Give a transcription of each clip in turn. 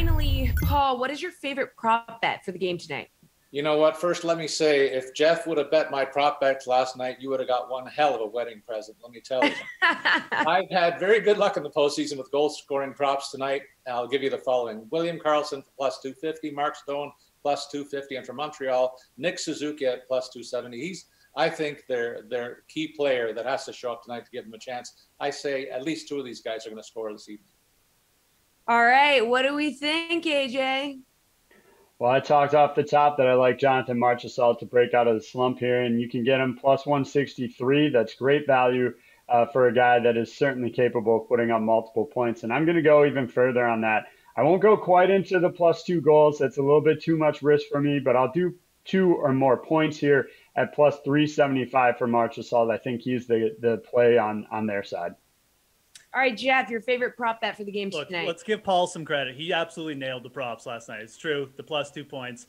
finally, Paul, what is your favorite prop bet for the game tonight? You know what? First, let me say, if Geoff would have bet my prop bets last night, you would have got one hell of a wedding present. Let me tell you. I've had very good luck in the postseason with goal scoring props tonight. I'll give you the following: William Karlsson for plus 250, Mark Stone plus 250, and for Montreal, Nick Suzuki at plus 270. He's, I think, their their key player that has to show up tonight to give them a chance. I say at least two of these guys are going to score this evening. All right, what do we think, AJ? Well, I talked off the top that I like Jonathan Marchessault to break out of the slump here, and you can get him plus 163. That's great value uh, for a guy that is certainly capable of putting up multiple points. And I'm going to go even further on that. I won't go quite into the plus two goals. That's a little bit too much risk for me, but I'll do two or more points here at plus 375 for Marchessault. I think he's the, the play on, on their side. All right, Geoff, your favorite prop bet for the game Look, tonight? let's give Paul some credit. He absolutely nailed the props last night. It's true, the plus two points.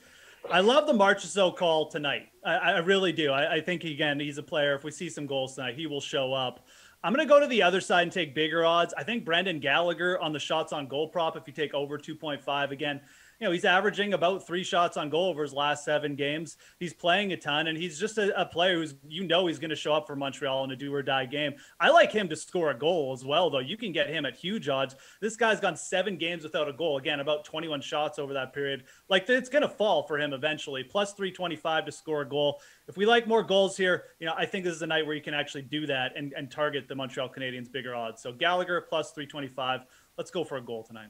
I love the Marchessault call tonight. I, I really do. I, I, think again he's a player. If we see some goals tonight, he will show up. I'm going to go to the other side and take bigger odds. I think Brendan Gallagher on the shots on goal prop. If you take over 2.5 again, you know, he's averaging about three shots on goal over his last seven games. He's playing a ton, and he's just a, a player who's, you know, he's going to show up for Montreal in a do or die game. I like him to score a goal as well, though. You can get him at huge odds. This guy's gone seven games without a goal. Again, about 21 shots over that period. Like, it's going to fall for him eventually. Plus 325 to score a goal. If we like more goals here, you know, I think this is a night where you can actually do that and, and target the Montreal Canadiens bigger odds. So Gallagher plus 325. Let's go for a goal tonight.